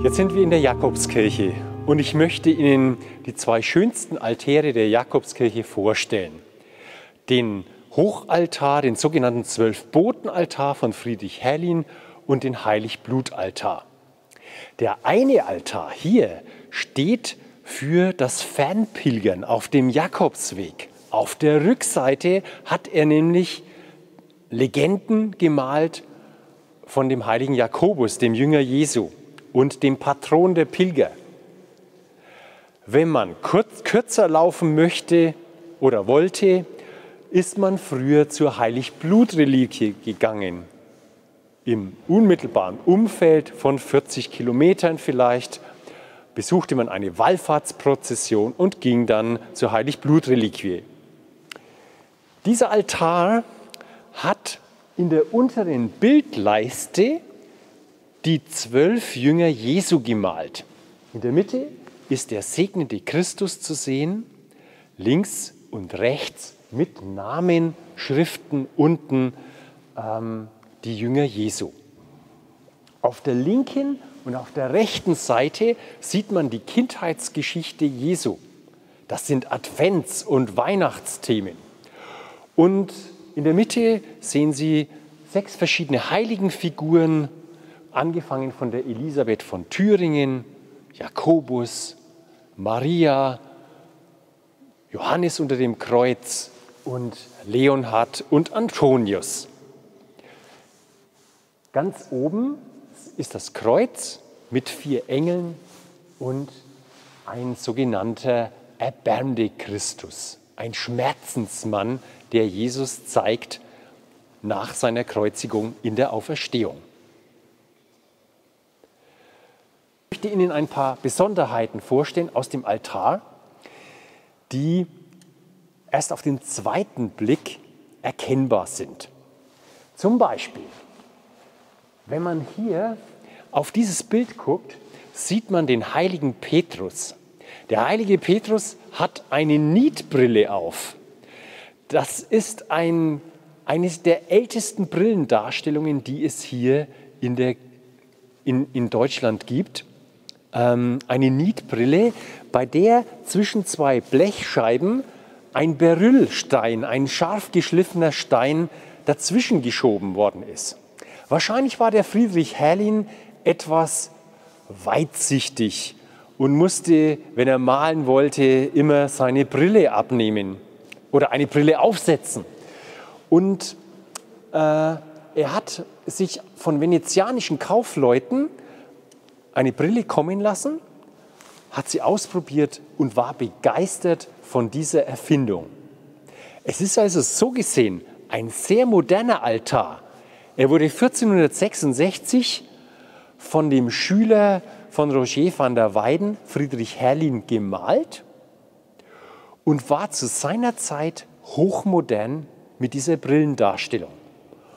Jetzt sind wir in der Jakobskirche und ich möchte Ihnen die zwei schönsten Altäre der Jakobskirche vorstellen. Den Hochaltar, den sogenannten Zwölfbotenaltar von Friedrich Herrlin und den Heiligblutaltar. Der eine Altar hier steht für das Fernpilgern auf dem Jakobsweg. Auf der Rückseite hat er nämlich Legenden gemalt von dem heiligen Jakobus, dem Jünger Jesu und dem Patron der Pilger. Wenn man kurz, kürzer laufen möchte oder wollte, ist man früher zur Heiligblutreliquie gegangen. Im unmittelbaren Umfeld von 40 Kilometern vielleicht besuchte man eine Wallfahrtsprozession und ging dann zur Heiligblutreliquie. Dieser Altar hat in der unteren Bildleiste die zwölf Jünger Jesu gemalt. In der Mitte ist der segnende Christus zu sehen, links und rechts mit Namen, Schriften unten ähm, die Jünger Jesu. Auf der linken und auf der rechten Seite sieht man die Kindheitsgeschichte Jesu. Das sind Advents- und Weihnachtsthemen. Und in der Mitte sehen Sie sechs verschiedene Heiligenfiguren, angefangen von der Elisabeth von Thüringen, Jakobus, Maria, Johannes unter dem Kreuz und Leonhard und Antonius. Ganz oben ist das Kreuz mit vier Engeln und ein sogenannter erbärmde Christus, ein Schmerzensmann, der Jesus zeigt nach seiner Kreuzigung in der Auferstehung. Ich möchte Ihnen ein paar Besonderheiten vorstellen aus dem Altar, die erst auf den zweiten Blick erkennbar sind. Zum Beispiel, wenn man hier auf dieses Bild guckt, sieht man den heiligen Petrus. Der heilige Petrus hat eine Nietbrille auf. Das ist ein, eine der ältesten Brillendarstellungen, die es hier in, der, in, in Deutschland gibt ähm, eine Nietbrille, bei der zwischen zwei Blechscheiben ein Beryllstein, ein scharf geschliffener Stein dazwischen geschoben worden ist. Wahrscheinlich war der Friedrich Herrlin etwas weitsichtig und musste, wenn er malen wollte, immer seine Brille abnehmen oder eine Brille aufsetzen. Und äh, er hat sich von venezianischen Kaufleuten eine Brille kommen lassen, hat sie ausprobiert und war begeistert von dieser Erfindung. Es ist also so gesehen ein sehr moderner Altar. Er wurde 1466 von dem Schüler von Roger van der Weyden, Friedrich Herrlin, gemalt und war zu seiner Zeit hochmodern mit dieser Brillendarstellung.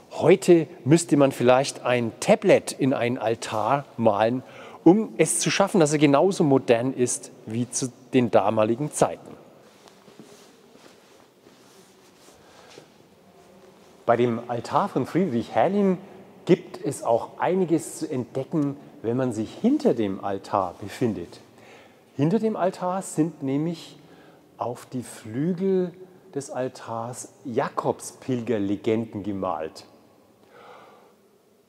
Heute müsste man vielleicht ein Tablet in einen Altar malen um es zu schaffen, dass er genauso modern ist wie zu den damaligen Zeiten. Bei dem Altar von Friedrich Herrlin gibt es auch einiges zu entdecken, wenn man sich hinter dem Altar befindet. Hinter dem Altar sind nämlich auf die Flügel des Altars Jakobspilgerlegenden gemalt.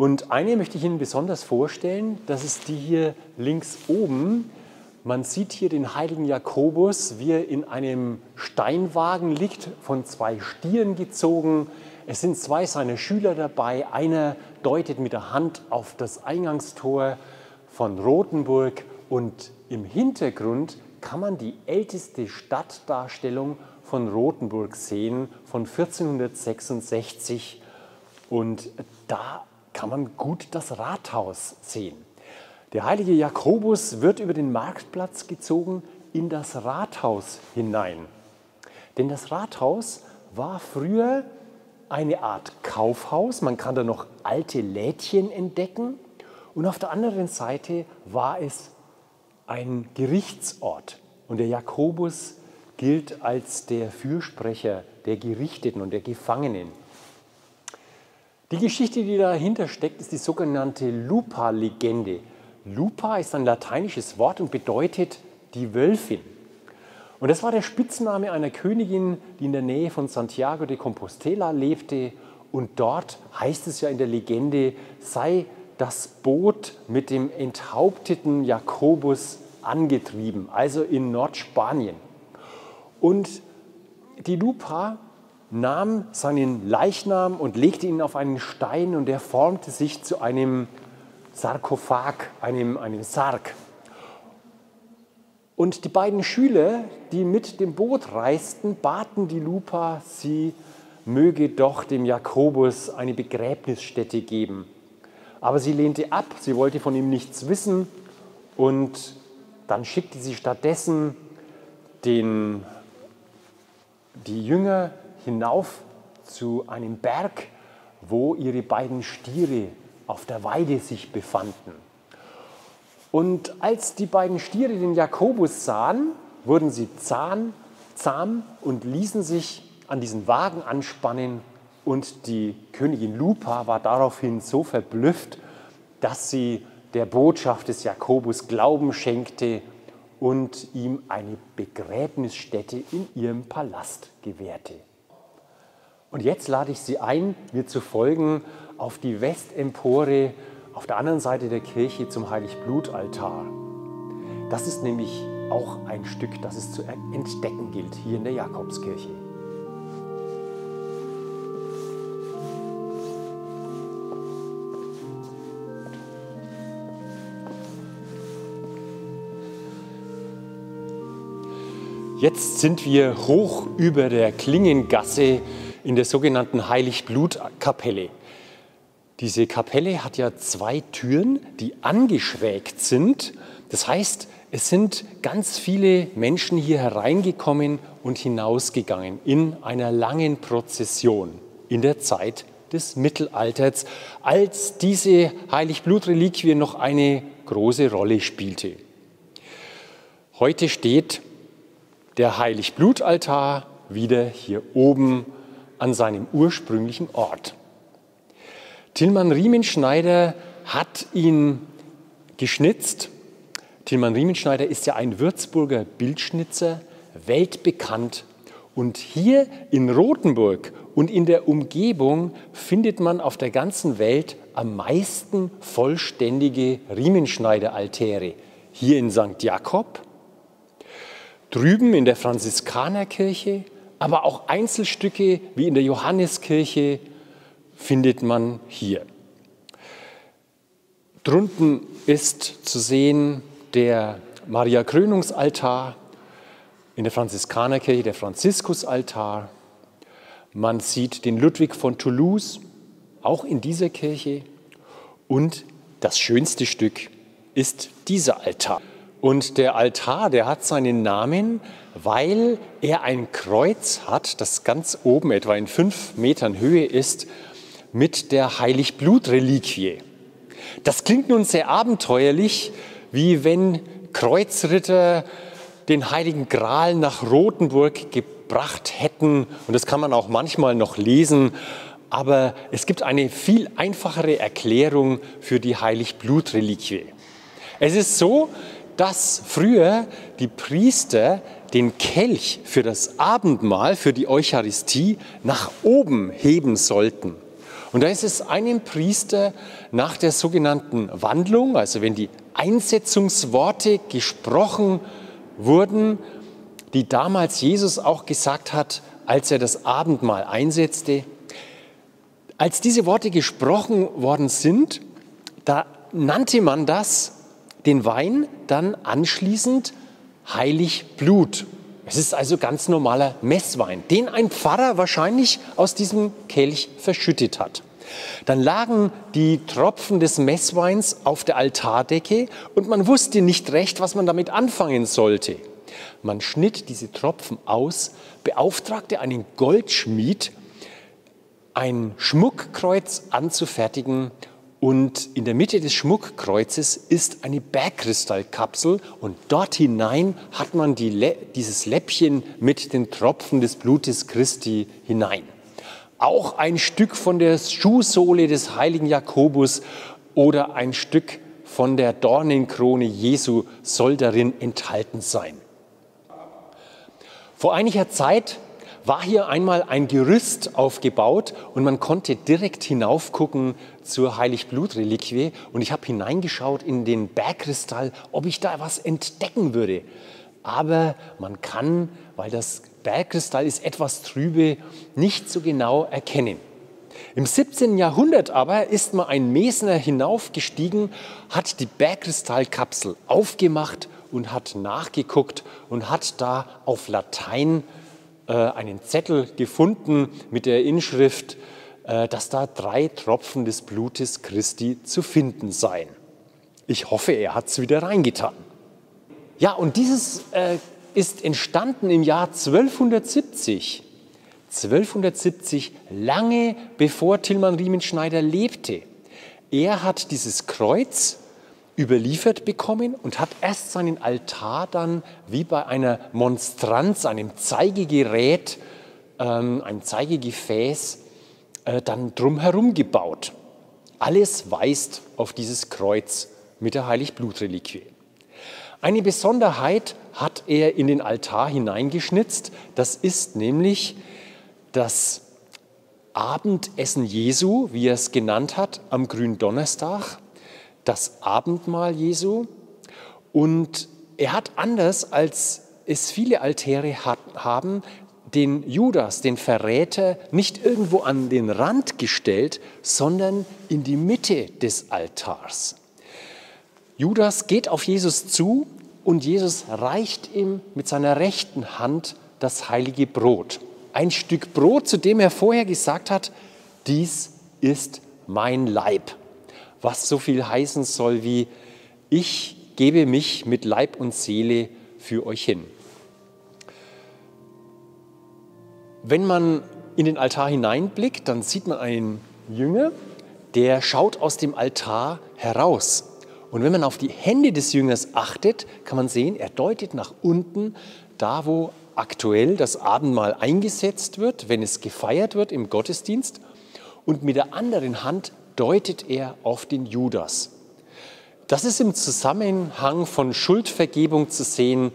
Und eine möchte ich Ihnen besonders vorstellen, das ist die hier links oben. Man sieht hier den heiligen Jakobus, wie er in einem Steinwagen liegt, von zwei Stieren gezogen. Es sind zwei seiner Schüler dabei. Einer deutet mit der Hand auf das Eingangstor von Rothenburg und im Hintergrund kann man die älteste Stadtdarstellung von Rothenburg sehen, von 1466. Und da kann man gut das Rathaus sehen. Der heilige Jakobus wird über den Marktplatz gezogen in das Rathaus hinein. Denn das Rathaus war früher eine Art Kaufhaus. Man kann da noch alte Lädchen entdecken. Und auf der anderen Seite war es ein Gerichtsort. Und der Jakobus gilt als der Fürsprecher der Gerichteten und der Gefangenen. Die Geschichte, die dahinter steckt, ist die sogenannte Lupa-Legende. Lupa ist ein lateinisches Wort und bedeutet die Wölfin. Und das war der Spitzname einer Königin, die in der Nähe von Santiago de Compostela lebte. Und dort heißt es ja in der Legende, sei das Boot mit dem enthaupteten Jakobus angetrieben, also in Nordspanien. Und die Lupa nahm seinen Leichnam und legte ihn auf einen Stein und er formte sich zu einem Sarkophag, einem, einem Sarg. Und die beiden Schüler, die mit dem Boot reisten, baten die Lupa, sie möge doch dem Jakobus eine Begräbnisstätte geben. Aber sie lehnte ab, sie wollte von ihm nichts wissen und dann schickte sie stattdessen den, die Jünger hinauf zu einem Berg, wo ihre beiden Stiere auf der Weide sich befanden. Und als die beiden Stiere den Jakobus sahen, wurden sie zahm, zahm und ließen sich an diesen Wagen anspannen. Und die Königin Lupa war daraufhin so verblüfft, dass sie der Botschaft des Jakobus Glauben schenkte und ihm eine Begräbnisstätte in ihrem Palast gewährte. Und jetzt lade ich Sie ein, mir zu folgen auf die Westempore auf der anderen Seite der Kirche zum Heiligblutaltar. Das ist nämlich auch ein Stück, das es zu entdecken gilt hier in der Jakobskirche. Jetzt sind wir hoch über der Klingengasse in der sogenannten Heiligblutkapelle. Diese Kapelle hat ja zwei Türen, die angeschrägt sind. Das heißt, es sind ganz viele Menschen hier hereingekommen und hinausgegangen in einer langen Prozession in der Zeit des Mittelalters, als diese Heiligblutreliquie noch eine große Rolle spielte. Heute steht der Heiligblutaltar wieder hier oben an seinem ursprünglichen Ort. Tilman Riemenschneider hat ihn geschnitzt. Tilman Riemenschneider ist ja ein Würzburger Bildschnitzer, weltbekannt. Und hier in Rothenburg und in der Umgebung findet man auf der ganzen Welt am meisten vollständige Riemenschneider-Altäre. Hier in St. Jakob, drüben in der Franziskanerkirche, aber auch Einzelstücke wie in der Johanneskirche findet man hier. Drunten ist zu sehen der Maria Krönungsaltar, in der Franziskanerkirche der Franziskusaltar. Man sieht den Ludwig von Toulouse, auch in dieser Kirche. Und das schönste Stück ist dieser Altar. Und der Altar, der hat seinen Namen, weil er ein Kreuz hat, das ganz oben etwa in fünf Metern Höhe ist, mit der Heiligblutreliquie. Das klingt nun sehr abenteuerlich, wie wenn Kreuzritter den Heiligen Gral nach Rothenburg gebracht hätten. Und das kann man auch manchmal noch lesen. Aber es gibt eine viel einfachere Erklärung für die Heiligblutreliquie. Es ist so, dass früher die Priester den Kelch für das Abendmahl, für die Eucharistie nach oben heben sollten. Und da ist es einem Priester nach der sogenannten Wandlung, also wenn die Einsetzungsworte gesprochen wurden, die damals Jesus auch gesagt hat, als er das Abendmahl einsetzte, als diese Worte gesprochen worden sind, da nannte man das den Wein dann anschließend heilig Blut. Es ist also ganz normaler Messwein, den ein Pfarrer wahrscheinlich aus diesem Kelch verschüttet hat. Dann lagen die Tropfen des Messweins auf der Altardecke und man wusste nicht recht, was man damit anfangen sollte. Man schnitt diese Tropfen aus, beauftragte einen Goldschmied, ein Schmuckkreuz anzufertigen und in der Mitte des Schmuckkreuzes ist eine Bergkristallkapsel und dort hinein hat man die, dieses Läppchen mit den Tropfen des Blutes Christi hinein. Auch ein Stück von der Schuhsohle des heiligen Jakobus oder ein Stück von der Dornenkrone Jesu soll darin enthalten sein. Vor einiger Zeit war hier einmal ein Gerüst aufgebaut und man konnte direkt hinaufgucken zur Heiligblutreliquie und ich habe hineingeschaut in den Bergkristall, ob ich da was entdecken würde. Aber man kann, weil das Bergkristall ist etwas trübe, nicht so genau erkennen. Im 17. Jahrhundert aber ist mal ein Mesner hinaufgestiegen, hat die Bergkristallkapsel aufgemacht und hat nachgeguckt und hat da auf Latein einen Zettel gefunden mit der Inschrift, äh, dass da drei Tropfen des Blutes Christi zu finden seien. Ich hoffe, er hat es wieder reingetan. Ja, und dieses äh, ist entstanden im Jahr 1270. 1270, lange bevor Tilman Riemenschneider lebte. Er hat dieses Kreuz überliefert bekommen und hat erst seinen Altar dann wie bei einer Monstranz, einem Zeigegerät, ähm, einem Zeigegefäß, äh, dann drumherum gebaut. Alles weist auf dieses Kreuz mit der Heiligblutreliquie. Eine Besonderheit hat er in den Altar hineingeschnitzt. Das ist nämlich das Abendessen Jesu, wie er es genannt hat, am Gründonnerstag, das Abendmahl Jesu. Und er hat anders, als es viele Altäre hat, haben, den Judas, den Verräter, nicht irgendwo an den Rand gestellt, sondern in die Mitte des Altars. Judas geht auf Jesus zu und Jesus reicht ihm mit seiner rechten Hand das heilige Brot. Ein Stück Brot, zu dem er vorher gesagt hat, dies ist mein Leib. Was so viel heißen soll wie, ich gebe mich mit Leib und Seele für euch hin. Wenn man in den Altar hineinblickt, dann sieht man einen Jünger, der schaut aus dem Altar heraus. Und wenn man auf die Hände des Jüngers achtet, kann man sehen, er deutet nach unten, da wo aktuell das Abendmahl eingesetzt wird, wenn es gefeiert wird im Gottesdienst. Und mit der anderen Hand deutet er auf den Judas. Das ist im Zusammenhang von Schuldvergebung zu sehen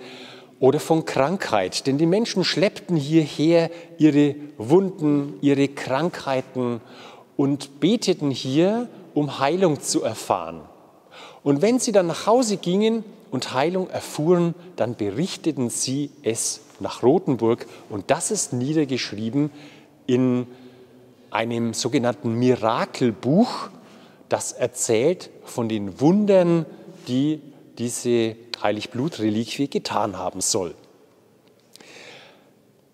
oder von Krankheit. Denn die Menschen schleppten hierher ihre Wunden, ihre Krankheiten und beteten hier, um Heilung zu erfahren. Und wenn sie dann nach Hause gingen und Heilung erfuhren, dann berichteten sie es nach Rothenburg und das ist niedergeschrieben in einem sogenannten Mirakelbuch, das erzählt von den Wundern, die diese Heiligblutreliquie getan haben soll.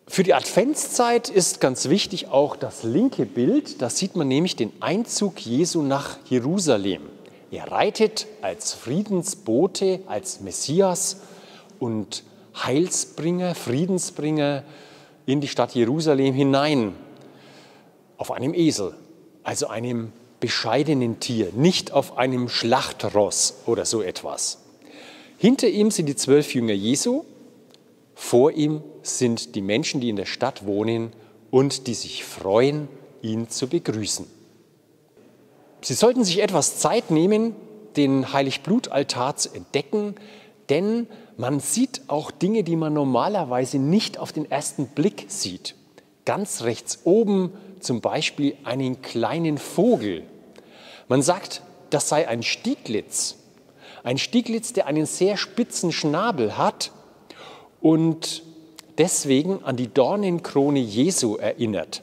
Für die Adventszeit ist ganz wichtig auch das linke Bild. Da sieht man nämlich den Einzug Jesu nach Jerusalem. Er reitet als Friedensbote, als Messias und Heilsbringer, Friedensbringer in die Stadt Jerusalem hinein auf einem Esel, also einem bescheidenen Tier, nicht auf einem Schlachtross oder so etwas. Hinter ihm sind die zwölf Jünger Jesu, vor ihm sind die Menschen, die in der Stadt wohnen und die sich freuen, ihn zu begrüßen. Sie sollten sich etwas Zeit nehmen, den Heiligblutaltar zu entdecken, denn man sieht auch Dinge, die man normalerweise nicht auf den ersten Blick sieht. Ganz rechts oben zum Beispiel einen kleinen Vogel. Man sagt, das sei ein Stieglitz. Ein Stieglitz, der einen sehr spitzen Schnabel hat und deswegen an die Dornenkrone Jesu erinnert.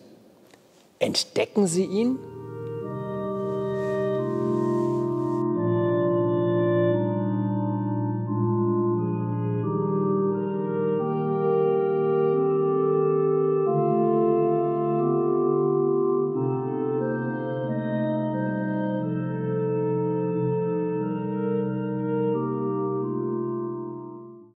Entdecken Sie ihn